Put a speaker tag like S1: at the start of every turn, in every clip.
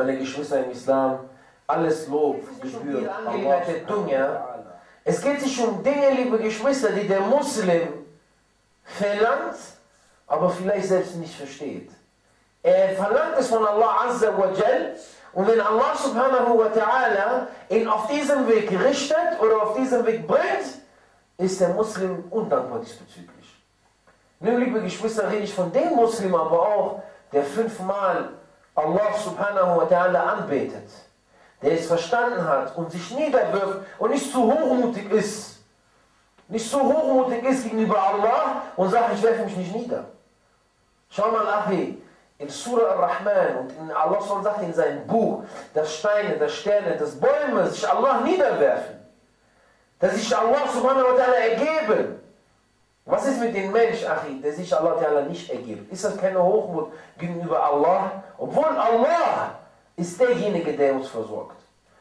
S1: meine Geschwister im Islam, alles Lob gebührt Allah. Dunya. Es geht sich um Dinge, liebe Geschwister, die der Muslim verlangt, aber vielleicht selbst nicht versteht. Er verlangt es von Allah Azza wa Jal und wenn Allah subhanahu wa ta'ala ihn auf diesem Weg richtet oder auf diesem Weg bringt, ist der Muslim undankbar diesbezüglich. Nun, liebe Geschwister, rede ich von dem Muslim aber auch, der fünfmal Allah subhanahu wa ta'ala anbetet, der es verstanden hat und sich niederwirft und nicht zu hochmutig ist, nicht so hochmutig ist gegenüber Allah und sagt, ich werfe mich nicht nieder. Schau mal, Achi, in Surah Ar-Rahman und in Allah sagt in seinem Buch, dass Steine, dass Sterne, dass Bäume sich Allah niederwerfen. Dass sich Allah subhanahu wa ta'ala ergeben. Was ist mit dem Mensch, Achi, der sich Allah ta'ala nicht ergibt? Ist das keine Hochmut gegenüber Allah? Obwohl Allah ist derjenige, der uns versorgt.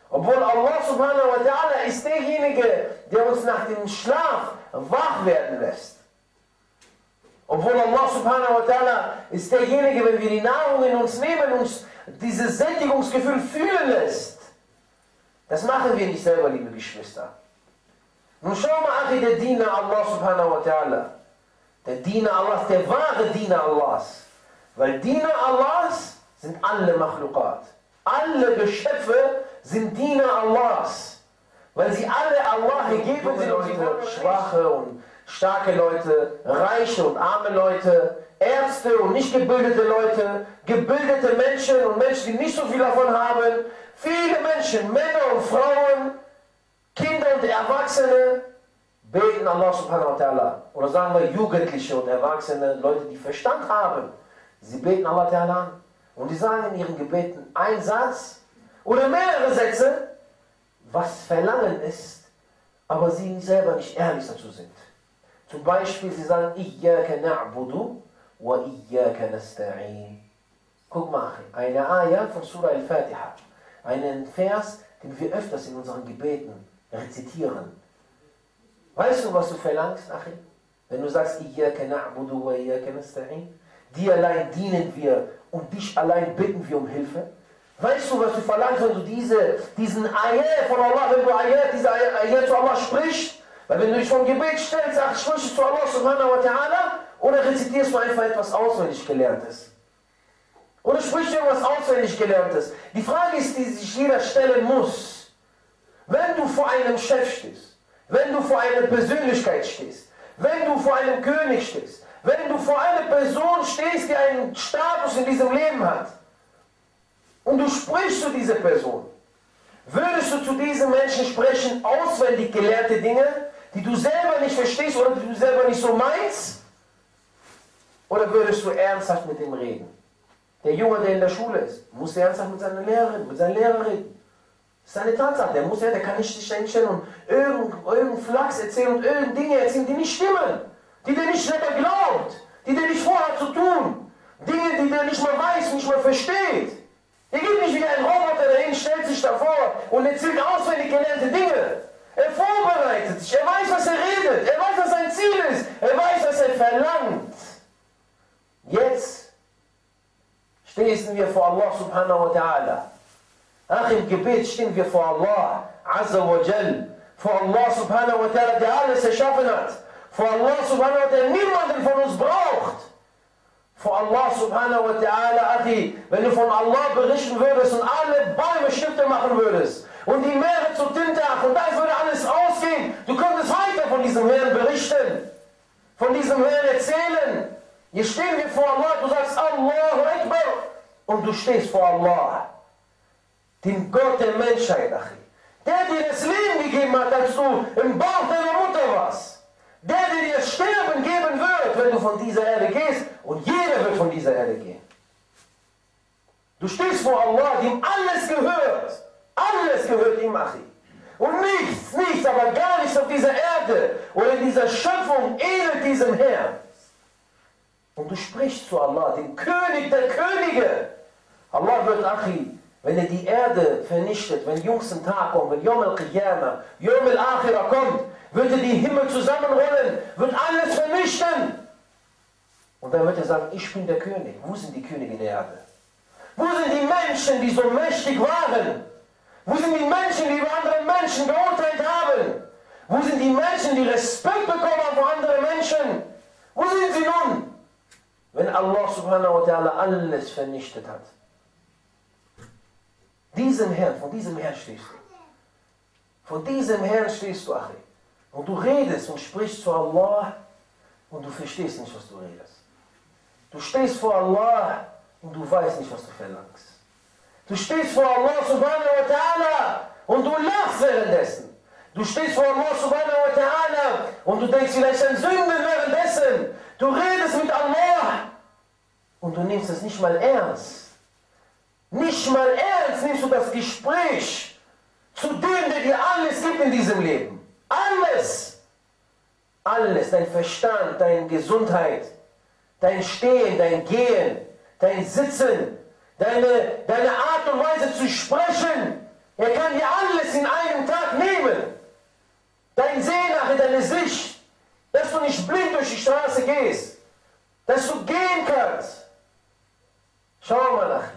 S1: Obwohl Allah subhanahu wa ta'ala ist derjenige, der uns nach dem Schlaf wach werden lässt. Obwohl Allah subhanahu wa ta'ala ist derjenige, wenn wir die Nahrung in uns nehmen, uns dieses Sättigungsgefühl fühlen lässt. Das machen wir nicht selber, liebe Geschwister. Nun schau mal, Achi, der Diener Allah subhanahu wa ta'ala. Der Diener Allahs, der wahre Diener Allahs. Weil Diener Allahs sind alle Makhlukat. Alle Geschöpfe sind Diener Allahs. Weil sie alle Allah gegeben sind und sie schwache und starke Leute, reiche und arme Leute, Ärzte und nicht gebildete Leute, gebildete Menschen und Menschen, die nicht so viel davon haben, viele Menschen, Männer und Frauen, Und Erwachsene, beten Allah subhanahu wa ta'ala. Oder sagen wir Jugendliche und Erwachsene, Leute, die Verstand haben. Sie beten Allah ta'ala an. Und die sagen in ihren Gebeten einen Satz oder mehrere Sätze, was Verlangen ist, aber sie selber nicht ehrlich dazu sind. Zum Beispiel, sie sagen, Iyaka na'budu wa Iyaka nasta'in. Guck mal, eine Ayah von Surah Al-Fatiha. Einen Vers, den wir öfters in unseren Gebeten rezitieren. Weißt du, was du verlangst, Achi? Wenn du sagst, Iyaka. Dir allein dienen wir und dich allein bitten wir um Hilfe. Weißt du, was du verlangst, wenn du diese, diesen Ayah von Allah, wenn du Ayah, diese Ayah zu Allah sprichst? Weil wenn du dich vom Gebet stellst, sagst, sprich zu Allah subhanahu wa ta'ala oder rezitierst du einfach etwas auswendig gelerntes. Oder sprichst du etwas auswendig gelerntes. Die Frage ist, die sich jeder stellen muss. Wenn du vor einem Chef stehst, wenn du vor einer Persönlichkeit stehst, wenn du vor einem König stehst, wenn du vor einer Person stehst, die einen Status in diesem Leben hat, und du sprichst zu dieser Person, würdest du zu diesem Menschen sprechen, auswendig gelehrte Dinge, die du selber nicht verstehst oder die du selber nicht so meinst? Oder würdest du ernsthaft mit ihm reden? Der Junge, der in der Schule ist, muss ernsthaft mit seiner Lehrerin, mit seinem Lehrer reden. Das ist eine Tatsache. Der, muss, der kann nicht sich hinstellen und irgendeinen irgendein Flachs erzählen und irgendeine Dinge erzählen, die nicht stimmen. Die der nicht selber glaubt. Die der nicht vorhat zu tun. Dinge, die der nicht mal weiß, nicht mal versteht. Er geht nicht wie ein Roboter dahin, stellt sich davor und erzählt auswendig gelernte Dinge. Er vorbereitet sich, er weiß, was er redet, er weiß, was sein Ziel ist, er weiß, was er verlangt. Jetzt stehen wir vor Allah subhanahu wa ta'ala. Ach, im Gebet stehen wir vor Allah azza wa jal. Vor Allah subhanahu wa ta'ala, der alles erschaffen hat. Vor Allah subhanahu wa ta'ala, der niemanden von uns braucht. Vor Allah subhanahu wa ta'ala, Achi, wenn du von Allah berichten würdest und alle Bäume Stifte machen würdest, und die Meere zu Tintach und da würde alles ausgehen. Du könntest weiter von diesem Herrn berichten, von diesem Herrn erzählen. Hier stehen wir vor Allah, du sagst Allahu Akbar und du stehst vor Allah, dem Gott der Menschheit, Achi. Der dir das Leben gegeben hat, als du im Bauch deiner Mutter warst. Der dir das Sterben geben wird, wenn du von dieser Erde gehst und jeder wird von dieser Erde gehen. Du stehst vor Allah, dem alles gehört. Alles gehört ihm, Achi. Und nichts, nichts, aber gar nichts auf dieser Erde oder in dieser Schöpfung ähnelt diesem Herrn. Und du sprichst zu Allah, dem König der Könige. Allah wird, Achi, wenn er die Erde vernichtet, wenn jüngsten Tag kommt, wenn Yom al-Qiyamah, Yom al-Akhirah kommt, wird er die Himmel zusammenrollen, wird alles vernichten. Und dann wird er sagen, ich bin der König. Wo sind die Könige der Erde? Wo sind die Menschen, die so mächtig waren? Wo sind die Menschen, die über andere Menschen geurteilt haben? Wo sind die Menschen, die Respekt bekommen haben vor anderen Menschen? Wo sind sie nun? Wenn Allah subhanahu wa ta'ala alles vernichtet hat. Diesem Herrn, von diesem Herrn stehst du. Von diesem Herrn stehst du, Achi. Und du redest und sprichst zu Allah und du verstehst nicht, was du redest. Du stehst vor Allah und du weißt nicht, was du verlangst. Du stehst vor Allah subhanahu wa ta'ala und du lachst währenddessen. Du stehst vor Allah subhanahu wa ta'ala und du denkst vielleicht an Sünden währenddessen. Du redest mit Allah und du nimmst es nicht mal ernst. Nicht mal ernst nimmst du das Gespräch zu dem, der dir alles gibt in diesem Leben. Alles. Alles. Dein Verstand, deine Gesundheit, dein Stehen, dein Gehen, dein Sitzen, deine, deine Art und Weise zu sprechen. Er kann dir alles in einem Tag nehmen. Dein Sehen nach deine Sicht, dass du nicht blind durch die Straße gehst, dass du gehen kannst. Schau mal nach.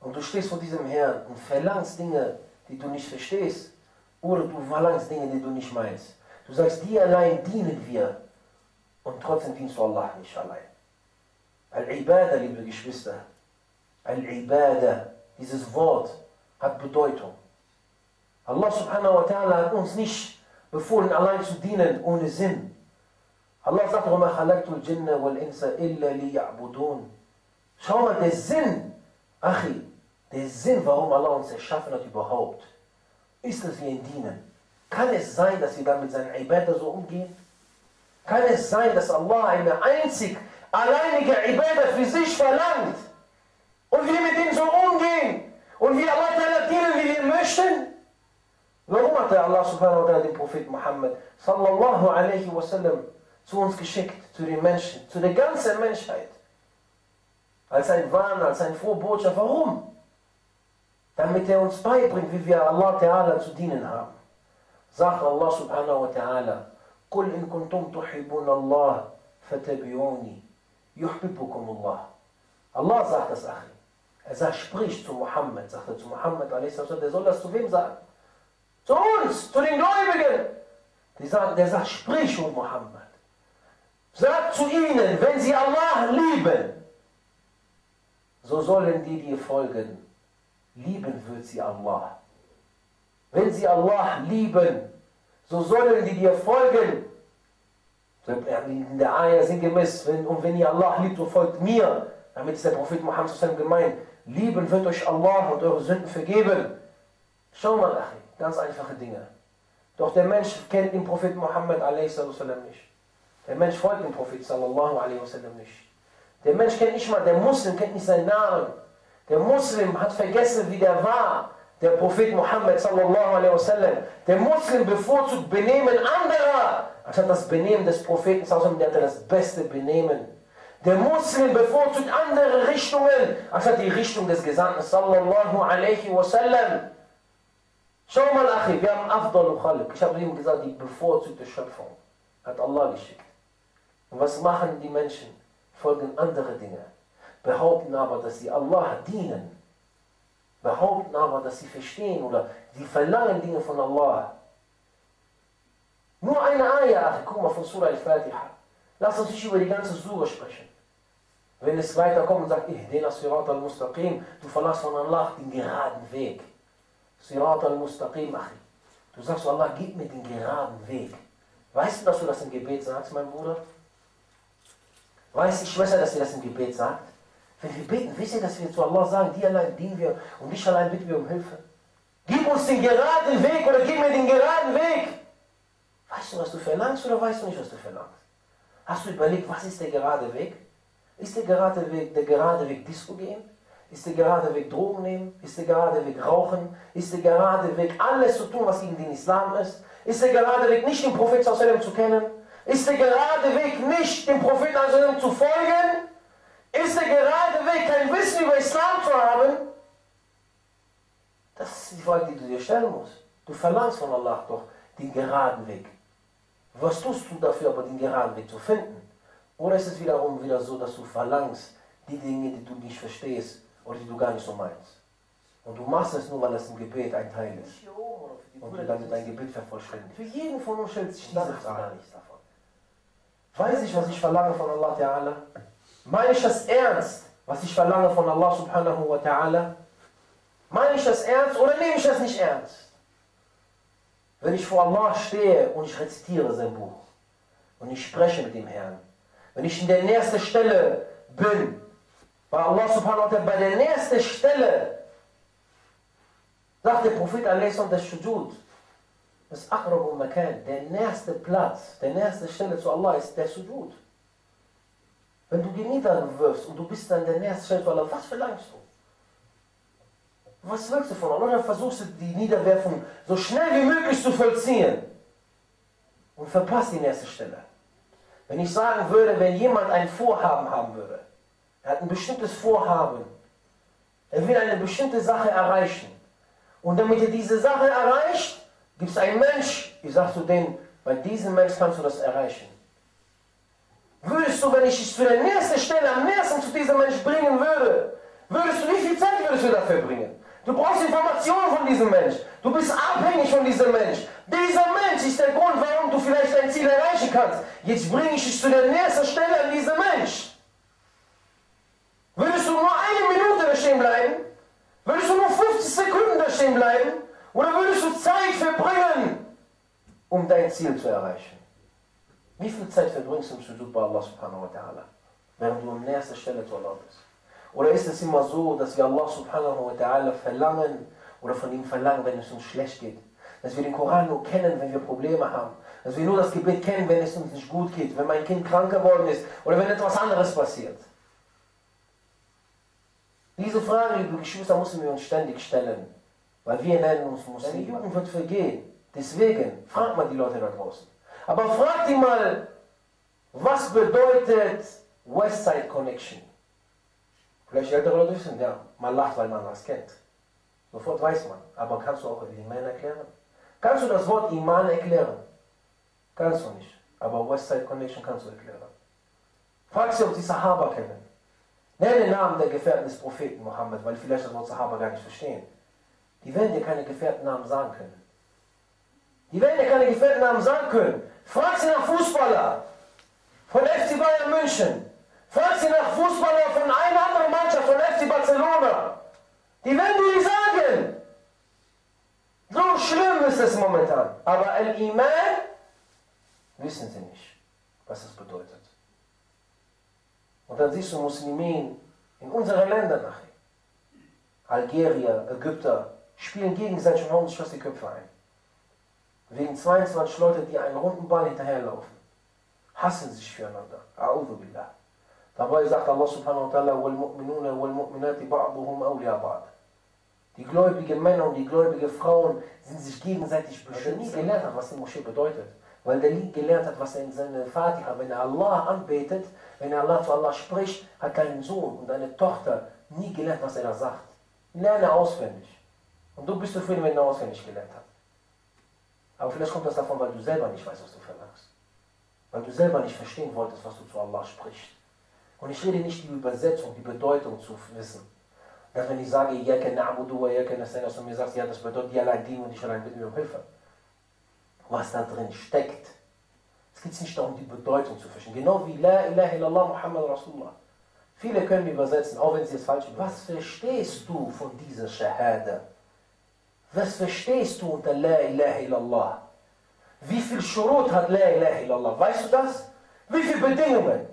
S1: Und du stehst vor diesem Herrn und verlangst Dinge, die du nicht verstehst. Oder du verlangst Dinge, die du nicht meinst. Du sagst, die allein dienen wir. Und trotzdem dienst du Allah nicht allein. Al-Ibadah, liebe Geschwister, Al-Ibadah, dieses Wort hat Bedeutung. Allah subhanahu wa ta'ala hat uns nicht befohlen, allein zu dienen ohne Sinn. Allah sagt, وَمَا خَلَقْتُ الْجِنَّ وَالْإِنسَ إِلَّا لِيَعْبُدُونَ Schau mal, der Sinn, Achi, der Sinn, warum Allah uns erschaffen hat überhaupt, ist, dass wir ihn dienen. Kann es sein, dass wir dann mit seinen Ibadah so umgehen? Kann es sein, dass Allah eine einzig alleinige Ibadah für sich verlangt und wir mit ihm so umgehen und wir Allah Ta'ala dienen, wie wir möchten? Warum hat Allah subhanahu wa ta'ala den Prophet Muhammad sallallahu alaihi wasallam zu uns geschickt, zu den Menschen, zu der ganzen Menschheit? Als ein Warner, als ein Vorbotschaft. Warum? Damit er uns beibringt, wie wir Allah Ta'ala zu dienen haben. Sagt Allah subhanahu wa ta'ala, قل إن كنتم تحبون الله فاتبعوني يحببكم الله. Allah sagt das, Achi. Er sagt, sprich zu Muhammad, sagt er zu Muhammad, der soll das zu wem sagen? Zu uns, zu den Gläubigen. Die sagen, der sagt, sprich, O Muhammad. Sag zu ihnen, wenn sie Allah lieben, so sollen die dir folgen. Lieben wird sie Allah. Wenn sie Allah lieben, so sollen die dir folgen. In der Ayah sinngemäß, wenn, und wenn ihr Allah liebt, so folgt mir. Damit ist der Prophet Muhammad gemeint. Lieben wird euch Allah und eure Sünden vergeben. Schau mal, Achi, ganz einfache Dinge. Doch der Mensch kennt den Prophet Muhammad nicht. Der Mensch folgt dem Prophet sallallahu alaihi wasallam nicht. Der Mensch kennt nicht mal, der Muslim kennt nicht seinen Namen. Der Muslim hat vergessen, wie der war. Der Prophet Muhammad sallallahu alaihi wasallam. Der Muslim bevorzugt Benehmen anderer, anstatt das Benehmen des Propheten sallallahu der hatte das beste Benehmen. Der Muslim bevorzugt andere Richtungen, anstatt die Richtung des Gesandten sallallahu alaihi wasallam. Schau mal, Achi, wir haben Afdal Khalik. Ich habe ihm gesagt, die bevorzugte Schöpfung hat Allah geschickt. Und was machen die Menschen? Folgen andere Dinge. Behaupten aber, dass sie Allah dienen. Behaupten aber, dass sie verstehen oder sie verlangen Dinge von Allah. Nur eine Ayah, guck mal von Surah Al-Fatiha. Lass uns nicht über die ganze Surah sprechen. Wenn es weiterkommt und sagt, Ihdina Sirat al-Mustaqim, du verlässt von Allah den geraden Weg. Sirat al-Mustaqim, Achi. Du sagst, Allah, gib mir den geraden Weg. Weißt du, dass du das im Gebet sagst, mein Bruder? Weißt die Schwester, dass sie das im Gebet sagt? Wenn wir beten, wisst ihr, dass wir zu Allah sagen, die allein dienen wir und dich allein bitten wir um Hilfe? Gib uns den geraden Weg oder gib mir den geraden Weg. Weißt du, was du verlangst oder weißt du nicht, was du verlangst? Hast du überlegt, was ist der gerade Weg? Ist der gerade Weg der gerade Weg Disco gehen? Ist der gerade Weg Drogen nehmen? Ist der gerade Weg Rauchen? Ist der gerade Weg alles zu tun, was gegen den Islam ist? Ist der gerade Weg nicht den Prophet zu kennen? Ist der gerade Weg nicht dem Propheten zu folgen? Ist der gerade Weg kein Wissen über Islam zu haben? Das ist die Frage, die du dir stellen musst. Du verlangst von Allah doch den geraden Weg. Was tust du dafür, aber den geraden Weg zu finden? Oder ist es wiederum wieder so, dass du verlangst, die Dinge, die du nicht verstehst, oder die du gar nicht so meinst. Und du machst es nur, weil das im Gebet ein Teil ist. Und du damit dein Gebet vervollständigst. Für jeden von uns stellt sich diese Frage. gar nichts davon. Weiß ich, was ich verlange von Allah Ta'ala? Meine ich das ernst, was ich verlange von Allah Subhanahu wa Ta'ala? Meine ich das ernst oder nehme ich das nicht ernst? Wenn ich vor Allah stehe und ich rezitiere sein Buch und ich spreche mit dem Herrn, wenn ich in der nächsten Stelle bin, bei Allah subhanahu wa ta'ala, bei der nächsten Stelle, sagt der Prophet a.s. das Sujud, das Aqrabu Makan, der nächste Platz, der nächste Stelle zu Allah ist der Sujud. Wenn du die niederwirfst und du bist dann der nächste Allah, was verlangst du? Was willst du von Allah? Oder versuchst du die Niederwerfung so schnell wie möglich zu vollziehen und verpasst die nächste Stelle. Wenn ich sagen würde, wenn jemand ein Vorhaben haben würde, er hat ein bestimmtes Vorhaben, er will eine bestimmte Sache erreichen und damit er diese Sache erreicht, gibt es einen Mensch, ich sage zu dem, bei diesem Mensch kannst du das erreichen. Wenn ich zu der nächsten Stelle am nächsten zu diesem Mensch bringen würde, würdest du, wie viel Zeit würdest du dafür bringen? Du brauchst Informationen von diesem Mensch. Du bist abhängig von diesem Mensch. Dieser Mensch ist der Grund, warum du vielleicht dein Ziel erreichen kannst. Jetzt bringe ich dich zu der nächsten Stelle an diesen Mensch. Würdest du nur eine Minute da stehen bleiben? Würdest du nur 50 Sekunden da stehen bleiben? Oder würdest du Zeit verbringen, um dein Ziel zu erreichen? Wie viel Zeit verbringst du im Sujud bei Allah subhanahu wa ta'ala, während du an nächster Stelle zu Allah bist? Oder ist es immer so, dass wir Allah subhanahu wa ta'ala verlangen oder von ihm verlangen, wenn es uns schlecht geht? Dass wir den Koran nur kennen, wenn wir Probleme haben. Dass wir nur das Gebet kennen, wenn es uns nicht gut geht, wenn mein Kind krank geworden ist oder wenn etwas anderes passiert. Diese Frage, liebe Geschwister, müssen wir uns ständig stellen. Weil wir nennen uns Muslime. Die Jugend wird vergehen. Deswegen, fragt mal die Leute da draußen. Aber fragt die mal, was bedeutet Westside Connection? Vielleicht ältere Leute wissen, ja, man lacht, weil man das kennt. Sofort weiß man. Aber kannst du auch Iman erklären? Kannst du das Wort Iman erklären? Kannst du nicht. Aber Westside Connection kannst du erklären. Frag sie, ob die Sahaba kennen. Nenne den Namen der Gefährten des Propheten Mohammed, weil vielleicht das Wort Sahaba gar nicht verstehen. Die werden dir keine Gefährtennamen sagen können. Die werden dir keine Gefährtennamen sagen können. Frag sie nach Fußballer von FC Bayern München. Frag sie nach Fußballer von einer anderen Mannschaft, von FC Barcelona. Die werden dir sagen. So schlimm ist es momentan. Aber Al-Iman wissen sie nicht, was es bedeutet. Und dann siehst du Muslimen in unseren Ländern nachher. Algerier, Ägypter spielen gegenseitig und hauen sich fast die Köpfe ein Wegen 22 Leute, die einen runden Ball hinterherlaufen. Hassen sich füreinander. A'udhu billah. Dabei sagt Allah subhanahu wa ta'ala, وَالْمُؤْمِنُونَ وَالْمُؤْمِنَاتِ بَعْضُهُمْ أَوْلِيَا بَعْض. Die gläubigen Männer und die gläubigen Frauen sind sich gegenseitig beschützen. nie gelernt hat, was die Moschee bedeutet. Weil der nie gelernt hat, was er in seiner Fatiha, wenn er Allah anbetet, wenn er Allah zu Allah spricht, hat keinen Sohn und eine Tochter nie gelernt, was er da sagt. Lerne auswendig. Und du bist zufrieden, wenn er auswendig gelernt hat. Aber vielleicht kommt das davon, weil du selber nicht weißt, was du verlangst. Weil du selber nicht verstehen wolltest, was du zu Allah sprichst. Und ich rede nicht die Übersetzung, die Bedeutung zu wissen. Dass wenn ich sage, Yaka na'budu wa yaka dass du mir sagst, ja, das bedeutet, die allein dienen und ich allein bitten um Hilfe. Was da drin steckt. Es geht nicht darum, die Bedeutung zu verstehen. Genau wie La ilaha illallah Muhammad Rasulullah. Viele können übersetzen, auch wenn sie es falsch Was verstehst du von dieser Shahada? Was verstehst du unter La ilaha illallah? Wie viel Schurut hat La ilaha illallah? Weißt du das? Wie viele Bedingungen?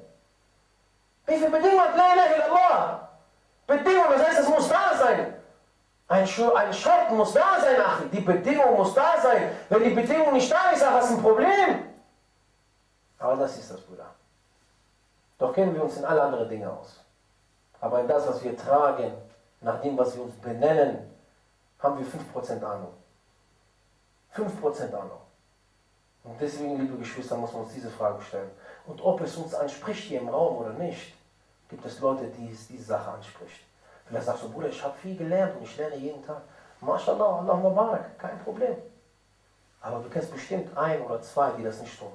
S1: Wie viele Bedingungen hat La ilaha illallah? Bedingungen, das heißt, es muss da sein. Ein, ein Schrecken muss da sein, Achim. Die Bedingung muss da sein. Wenn die Bedingung nicht da ist, hast du ein Problem. Aber das ist das, Bruder. Doch kennen wir uns in alle anderen Dinge aus. Aber in das, was wir tragen, nach dem, was wir uns benennen, haben wir 5% Ahnung. 5% Ahnung. Und deswegen, liebe Geschwister, muss man uns diese Frage stellen. Und ob es uns anspricht hier im Raum oder nicht, gibt es Leute, die es diese Sache anspricht. Vielleicht sagst du, Bruder, ich habe viel gelernt und ich lerne jeden Tag. MashaAllah, Allah Mubarak, kein Problem. Aber du kennst bestimmt ein oder zwei, die das nicht tun.